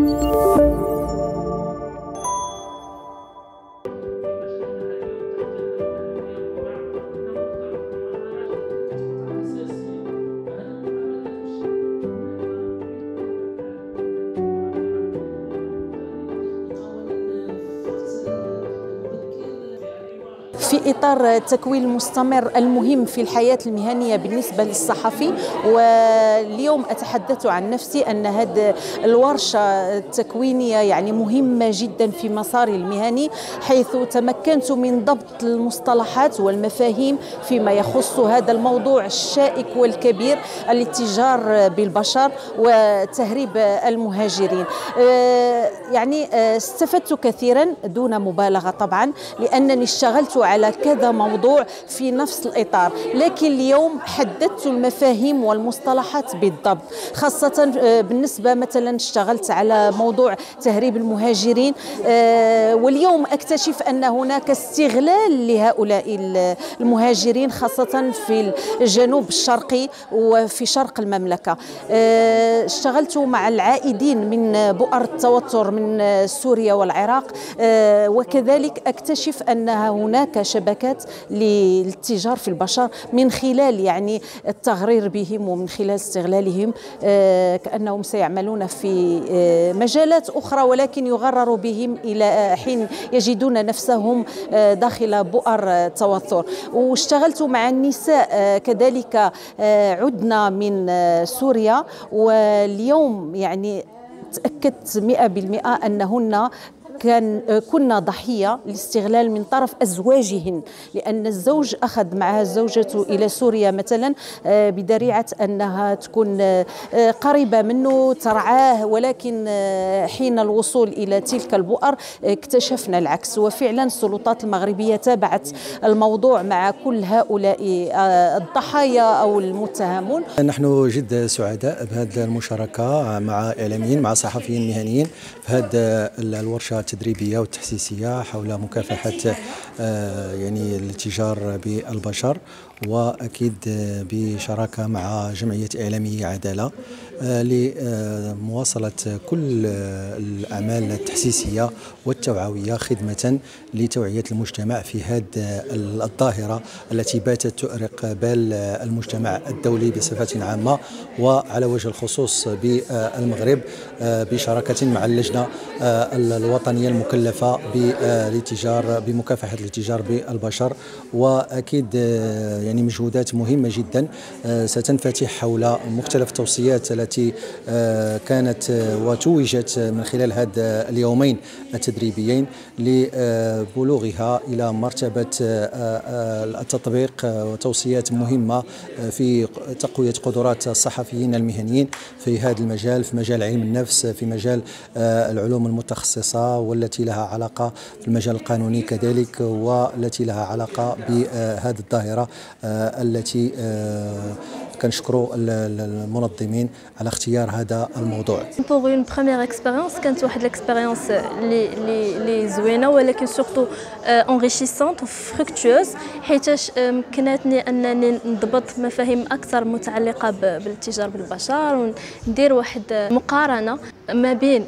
Música في إطار التكوين المستمر المهم في الحياة المهنية بالنسبة للصحفي. واليوم أتحدث عن نفسي أن هذه الورشة التكوينية يعني مهمة جدا في مساري المهني حيث تمكنت من ضبط المصطلحات والمفاهيم فيما يخص هذا الموضوع الشائك والكبير الاتجار بالبشر وتهريب المهاجرين. يعني آه، استفدت كثيرا دون مبالغة طبعا لأنني اشتغلت على كذا موضوع في نفس الإطار. لكن اليوم حددت المفاهيم والمصطلحات بالضبط خاصة آه، بالنسبة مثلا اشتغلت على موضوع تهريب المهاجرين آه، واليوم أكتشف أن هناك استغلال لهؤلاء المهاجرين خاصة في الجنوب الشرقي وفي شرق المملكة. آه، اشتغلت مع العائدين من بؤر التوتر من سوريا والعراق وكذلك أكتشف أن هناك شبكات للتجار في البشر من خلال يعني التغرير بهم ومن خلال استغلالهم آه، كأنهم سيعملون في آه، مجالات أخرى ولكن يغرر بهم إلى حين يجدون نفسهم آه، داخل بؤر توتر واشتغلت مع النساء كذلك عدنا من سوريا واليوم يعني تأكدت مئة بالمئة أنهن كان كنا ضحية لاستغلال من طرف أزواجهن لأن الزوج أخذ معها زوجته إلى سوريا مثلا آه، بدريعة أنها تكون آه، قريبة منه ترعاه ولكن آه، حين الوصول إلى تلك البؤر اكتشفنا العكس. وفعلا السلطات المغربية تابعت الموضوع مع كل هؤلاء الضحايا أو المتهمون. نحن جد سعداء بهذه المشاركة مع إعلاميين مع صحفيين مهنيين في هذه الورشة. التدريبية والتحسيسية حول مكافحة يعني الاتجار بالبشر وأكيد بشراكة مع جمعية إعلامية عدالة آه، لمواصلة كل الأعمال التحسيسية والتوعوية خدمة لتوعية المجتمع في هذه الظاهرة التي باتت تؤرق بال المجتمع الدولي بصفة عامة وعلى وجه الخصوص بالمغرب آه، بشراكة مع اللجنة الوطنية المكلفة بالاتجار بمكافحة الاتجار بالبشر وأكيد يعني مجهودات مهمة جدا آه، ستنفتح حول مختلف التوصيات التي آه، كانت آه، وتوجت من خلال هذا اليومين التدريبيين لبلوغها إلى مرتبة التطبيق وتوصيات مهمة في تقوية قدرات الصحفيين المهنيين في هذا المجال في مجال علم النفس في مجال العلوم المتخصصة والتي لها علاقة في المجال القانوني كذلك والتي لها علاقة بهذه الظاهرة آه، التي آه، كنشكروا المنظمين على اختيار هذا الموضوع. pour une première expérience كانت واحد ال expérience لي لي لي زوينه ولكن surtout enrichissante و fructueuse حيتاش مكنتني أنني نضبط مفاهيم أكثر متعلقة بالاتجار بالبشر وندير واحد مقارنة ما بين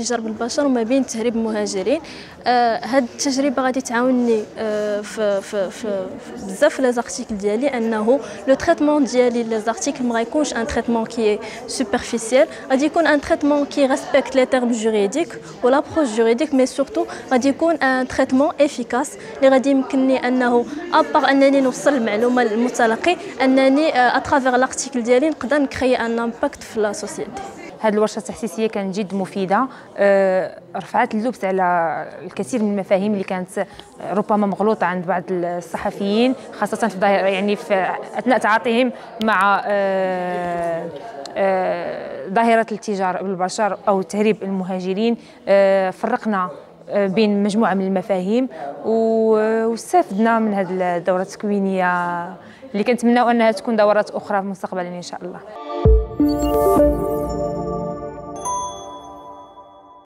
التجار بالبشر وما بين تهريب المهاجرين. آه هاد التجربة غادي تعاونني آه في في في بزاف les articles ديالي انه le traitement ديالي les articles ما غيكونش un traitement qui superficiel غادي يكون un traitement qui respecte les termes juridiques l'approche juridique mais surtout غادي يكون un traitement efficace اللي غادي يمكنني انه à part انني نوصل المعلومة للمتلقي انني à travers l'article ديالي نقدر ن créer un impact في la société هذه الورشة التحسيسية كانت جد مفيدة. آه، رفعت اللبس على الكثير من المفاهيم اللي كانت ربما مغلوطة عند بعض الصحفيين خاصة في يعني في أثناء تعاطيهم مع آه، آه، ظاهرة التجاره بالبشر أو تهريب المهاجرين. فرقنا بين مجموعة من المفاهيم واستفدنا من هذه الدوره التكوينية اللي كنتمناو أنها تكون دورات أخرى في المستقبل إن شاء الله.